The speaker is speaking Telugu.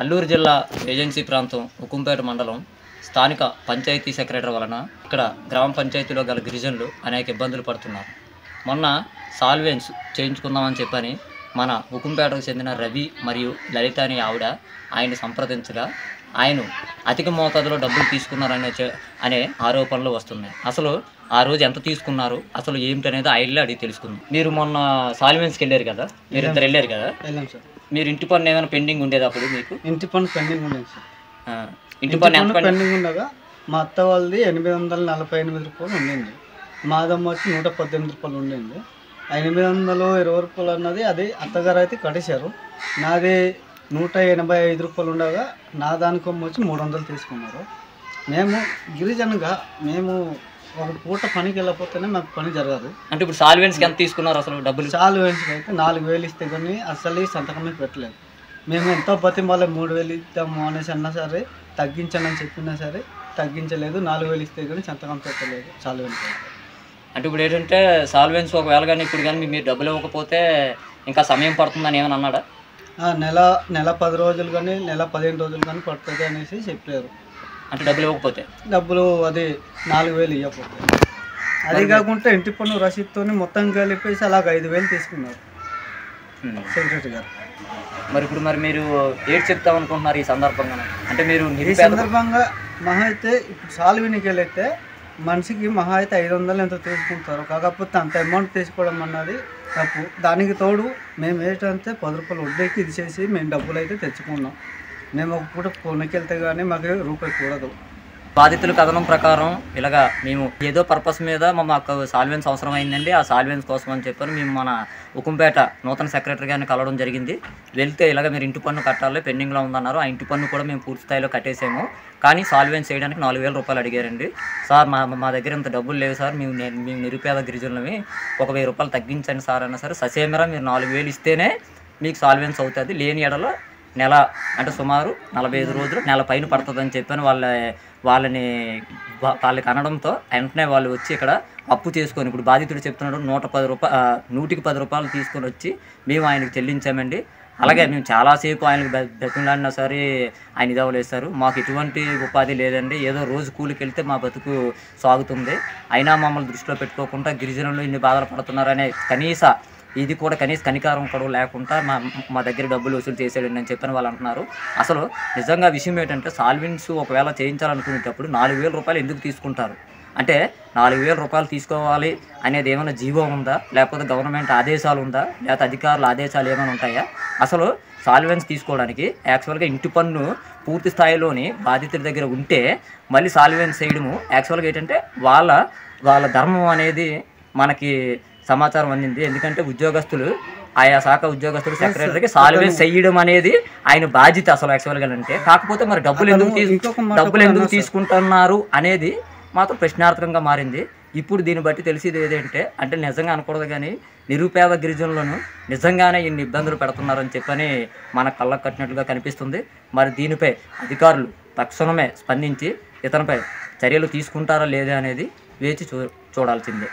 అల్లూరు జిల్లా ఏజెన్సీ ప్రాంతం ఉక్కుంపేట మండలం స్థానిక పంచాయతీ సెక్రటరీ వలన ఇక్కడ గ్రామ పంచాయతీలో గల గిరిజనులు అనేక ఇబ్బందులు పడుతున్నారు. మొన్న సాల్వెన్స్ చేయించుకుందామని చెప్పని మన ఉక్కుంపేటకు చెందిన రవి మరియు లలిత అనే ఆవిడ ఆయన సంప్రదించగా ఆయన అధిక మోతాదులో డబ్బులు తీసుకున్నారనే చె- అనే ఆరోపణలు వస్తున్నాయి. అసలు ఆ రోజు ఎంత తీసుకున్నారు? అసలు ఏమిటనేది ఆయనలో అడిగి తెలుసుకుంది. మీరు మొన్న సాల్వెన్స్కి వెళ్ళారు కదా? మీరు ఇద్దరు వెళ్ళారు కదా? వెళ్ళాం సార్. మీరు ఇంటి పన్ను ఏమైనా పెండింగ్ ఉండేది అప్పుడు మీకు? ఇంటి పన్ను పెండింగ్ ఉండేది సార్. ఇంటి పన్ను పెండింగ్ ఉండగా మా అత్త వాళ్ళది ఎనిమిది వందల నలభై ఎనిమిది రూపాయలు ఉండింది. మాదమ్మ వచ్చి నూట పద్దెనిమిది రూపాయలు ఉండింది. ఎనిమిది వందలు ఇరవై రూపాయలు అన్నది అది అత్తగారు అయితే కట్టేశారు. నాది నూట ఎనభై ఐదు రూపాయలు ఉండగా నా దానికొమ్మ వచ్చి మూడు వందలు తీసుకున్నారు. మేము గిరిజనగా మేము ఒక పూట పనికి వెళ్ళకపోతేనే మాకు పని జరగదు. అంటే ఇప్పుడు సాల్వెన్స్కి ఎంత తీసుకున్నారు అసలు డబ్బులు? చాలు వేసి అయితే నాలుగు వేలు ఇస్తే కానీ అసలు ఈ సంతకమే పెట్టలేదు. మేము ఎంతో బతిమాలే మూడు వేలు ఇద్దాము అనేసి అన్నా సరే తగ్గించండి అని చెప్పినా సరే తగ్గించలేదు. నాలుగు వేలు ఇస్తే కానీ సంతకం పెట్టలేదు వేలు అంటే ఇప్పుడు ఏంటంటే సాల్వెన్స్ ఒకవేళ కానీ ఇప్పుడు కానీ మీరు డబ్బులు ఇవ్వకపోతే ఇంకా సమయం పడుతుందని ఏమని అన్నాడా? ఆ, నెల నెల పది రోజులు కానీ నెల పదిహేను రోజులు కానీ పడుతుంది అనేసి చెప్పారు. అంటే డబ్బులు ఇవ్వకపోతే? డబ్బులు అది నాలుగు వేలు ఇవ్వకపోతే. అది కాకుండా ఇంటి పన్ను రసీదుతో మొత్తం కలిపేసి అలాగ ఐదు వేలు తీసుకున్నారు. సెక్రటరీ గారు. మరి ఇప్పుడు మరి మీరు ఏడు చెప్తాం అనుకుంటున్నారు ఈ సందర్భంగా అంటే మీరు ఈ సందర్భంగా మహా అయితే ఇప్పుడు సాల్వినికి వెళితే మనిషికి మహా అయితే ఐదు వందలు ఎంతో తీసుకుంటారు. కాకపోతే అంత అమౌంట్ తీసుకోవడం అన్నది తప్పు. దానికి తోడు మేము ఏంటంటే పది రూపాయలు వడ్డీకి ఇది చేసి మేము డబ్బులు అయితే తెచ్చుకున్నాం. మేము ఒక పూట కొనుకెళ్తే కానీ మాకు రూపాయి కూడదు. బాధితుల కథనం ప్రకారం ఇలాగా మేము ఏదో పర్పస్ మీద మా మాకు సాల్వెన్స్ అవసరం అయిందండి. ఆ సాల్వెన్స్ కోసం అని చెప్పని మేము మన ఉకుంపేట నూతన సెక్రటరీ గారిని కలవడం జరిగింది. వెళ్తే ఇలాగ మీరు ఇంటి పన్ను కట్టాలి పెండింగ్లో ఉందన్నారు. ఆ ఇంటి పన్ను కూడా మేము పూర్తి స్థాయిలో కట్టేసాము. కానీ సాల్వెన్స్ చేయడానికి నాలుగు వేల రూపాయలు అడిగారండి. సార్ మా మా దగ్గర ఇంత డబ్బులు లేవు సార్. మేము మేము నిరుపేద గిరిజనులవి ఒక వెయ్యి రూపాయలు తగ్గించండి సార్ అన్న సరే. ససేమరా మీరు నాలుగు వేలు ఇస్తేనే మీకు సాల్వెన్స్ అవుతుంది. లేని ఎడలో నెల అంటే సుమారు నలభై ఐదు రోజులు నెల పైన పడుతుందని చెప్పాను వాళ్ళ వాళ్ళని వాళ్ళకి అనడంతో వెంటనే వాళ్ళు వచ్చి ఇక్కడ అప్పు చేసుకొని ఇప్పుడు బాధితుడు చెప్తున్నాడు నూట పది రూపాయలు నూటికి పది రూపాయలు తీసుకొని వచ్చి మేము ఆయనకి చెల్లించామండి. అలాగే మేము చాలాసేపు ఆయనకు బె- సరే ఆయన ఇదవలేస్తారు మాకు ఎటువంటి ఉపాధి లేదండి. ఏదో రోజు కూలికి వెళ్తే మా బతుకు సాగుతుంది. అయినా మమ్మల్ని దృష్టిలో పెట్టుకోకుండా గిరిజనులు ఇన్ని బాధలు పడుతున్నారనే కనీస ఇది కూడా కనీస కనికారం కూడా లేకుండా మా మా దగ్గర డబ్బులు వసూలు చేసేయండి అని చెప్పిన వాళ్ళు అంటున్నారు. అసలు నిజంగా విషయం ఏంటంటే సాల్విన్స్ ఒకవేళ చేయించాలనుకునేటప్పుడు నాలుగు వేల రూపాయలు ఎందుకు తీసుకుంటారు? అంటే నాలుగు వేల రూపాయలు తీసుకోవాలి అనేది ఏమైనా జీవో ఉందా? లేకపోతే గవర్నమెంట్ ఆదేశాలు ఉందా? లేకపోతే అధికారుల ఆదేశాలు ఏమైనా ఉంటాయా? అసలు సాల్వెన్స్ తీసుకోవడానికి యాక్చువల్గా ఇంటి పన్ను పూర్తి స్థాయిలోని బాధితుడి దగ్గర ఉంటే మళ్ళీ సాల్వెన్స్ చేయడము యాక్చువల్గా ఏంటంటే వాళ్ళ వాళ్ళ ధర్మం అనేది మనకి సమాచారం అందింది. ఎందుకంటే ఉద్యోగస్తులు ఆయా శాఖ ఉద్యోగస్తులు సెక్రటరీకి సాల్వెన్స్ చేయడం అనేది ఆయన బాధ్యత అసలు యాక్చువల్గా అంటే. కాకపోతే మరి డబ్బులు ఎందుకు డబ్బులు ఎందుకు తీసుకుంటున్నారు అనేది మాత్రం ప్రశ్నార్థకంగా మారింది. ఇప్పుడు దీన్ని బట్టి తెలిసేది ఏదంటే అంటే నిజంగా అనకూడదు కానీ నిరుపేద గిరిజనులను నిజంగానే ఇన్ని ఇబ్బందులు పెడుతున్నారని చెప్పని మన కళ్ళకు కట్టినట్లుగా కనిపిస్తుంది. మరి దీనిపై అధికారులు తక్షణమే స్పందించి ఇతనిపై చర్యలు తీసుకుంటారా లేదా అనేది వేచి చూ చూడాల్సిందే.